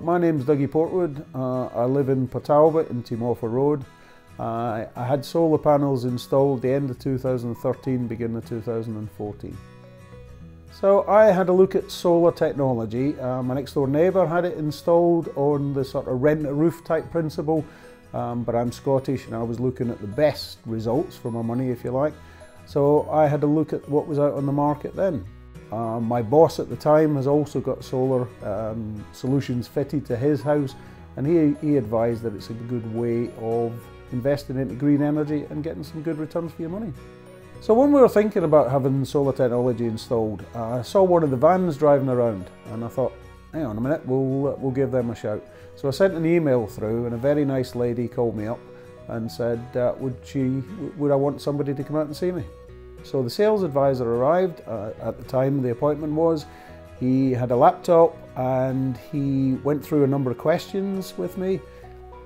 My name's Dougie Portwood. Uh, I live in Port in Timorfa Road. Uh, I had solar panels installed the end of 2013, beginning of 2014. So I had a look at solar technology. Uh, my next door neighbour had it installed on the sort of rent a roof type principle, um, but I'm Scottish and I was looking at the best results for my money, if you like. So I had a look at what was out on the market then. Uh, my boss at the time has also got solar um, solutions fitted to his house and he, he advised that it's a good way of investing into green energy and getting some good returns for your money. So when we were thinking about having solar technology installed, uh, I saw one of the vans driving around and I thought, hang on a minute, we'll, uh, we'll give them a shout. So I sent an email through and a very nice lady called me up and said, uh, would, she, would I want somebody to come out and see me? So the sales advisor arrived uh, at the time the appointment was. He had a laptop and he went through a number of questions with me.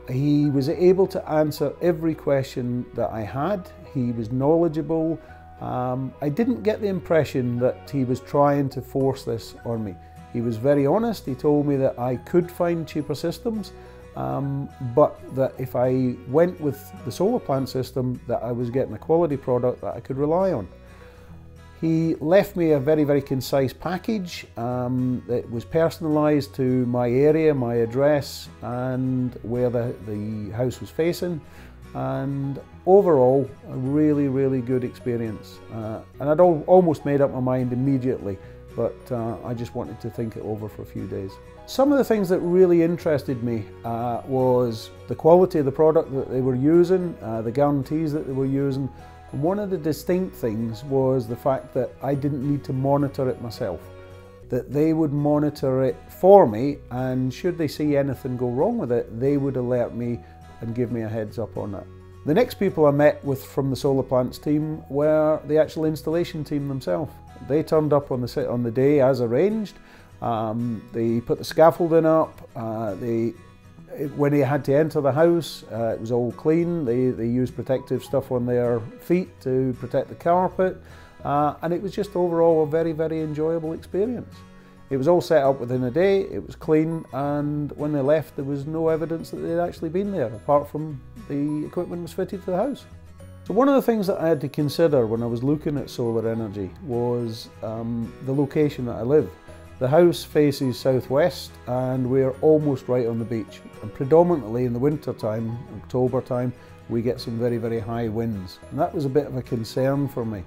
He was able to answer every question that I had. He was knowledgeable. Um, I didn't get the impression that he was trying to force this on me. He was very honest. He told me that I could find cheaper systems, um, but that if I went with the solar plant system, that I was getting a quality product that I could rely on. He left me a very, very concise package um, that was personalised to my area, my address, and where the, the house was facing. And overall, a really, really good experience. Uh, and I'd al almost made up my mind immediately, but uh, I just wanted to think it over for a few days. Some of the things that really interested me uh, was the quality of the product that they were using, uh, the guarantees that they were using, and one of the distinct things was the fact that I didn't need to monitor it myself, that they would monitor it for me, and should they see anything go wrong with it, they would alert me and give me a heads up on that. The next people I met with from the solar plants team were the actual installation team themselves. They turned up on the on the day as arranged. Um, they put the scaffolding up. Uh, they when they had to enter the house, uh, it was all clean. They, they used protective stuff on their feet to protect the carpet. Uh, and it was just overall a very, very enjoyable experience. It was all set up within a day, it was clean, and when they left, there was no evidence that they'd actually been there, apart from the equipment was fitted to the house. So one of the things that I had to consider when I was looking at solar energy was um, the location that I live. The house faces southwest and we're almost right on the beach. And predominantly in the winter time, October time, we get some very, very high winds. And that was a bit of a concern for me.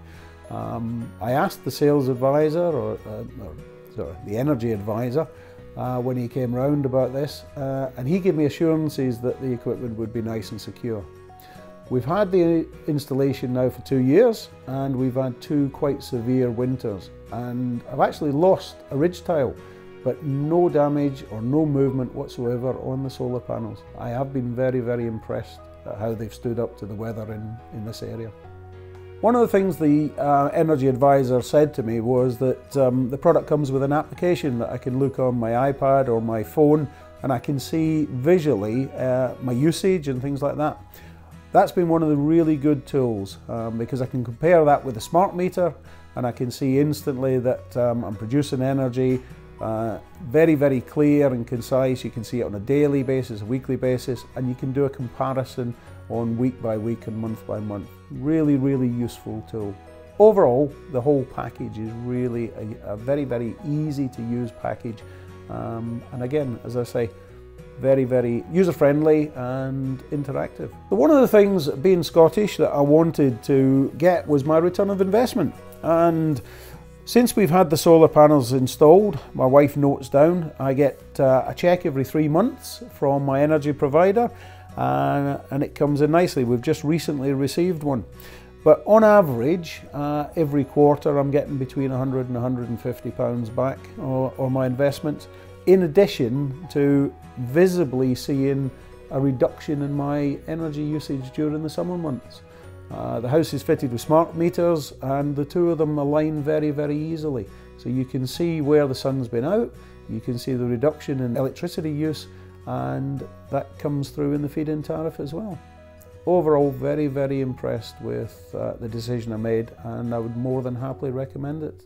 Um, I asked the sales advisor, or, uh, or sorry, the energy advisor, uh, when he came round about this, uh, and he gave me assurances that the equipment would be nice and secure. We've had the installation now for two years and we've had two quite severe winters and I've actually lost a ridge tile but no damage or no movement whatsoever on the solar panels. I have been very very impressed at how they've stood up to the weather in, in this area. One of the things the uh, energy advisor said to me was that um, the product comes with an application that I can look on my iPad or my phone and I can see visually uh, my usage and things like that. That's been one of the really good tools um, because I can compare that with a smart meter and I can see instantly that um, I'm producing energy uh, very, very clear and concise. You can see it on a daily basis, a weekly basis, and you can do a comparison on week by week and month by month. Really, really useful tool. Overall, the whole package is really a, a very, very easy to use package. Um, and again, as I say, very, very user-friendly and interactive. But one of the things, being Scottish, that I wanted to get was my return of investment. And since we've had the solar panels installed, my wife notes down, I get uh, a check every three months from my energy provider uh, and it comes in nicely. We've just recently received one. But on average, uh, every quarter I'm getting between 100 and 150 pounds back on my investments in addition to visibly seeing a reduction in my energy usage during the summer months. Uh, the house is fitted with smart meters and the two of them align very, very easily. So you can see where the sun's been out, you can see the reduction in electricity use and that comes through in the feed-in tariff as well. Overall, very, very impressed with uh, the decision I made and I would more than happily recommend it.